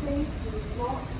Please do not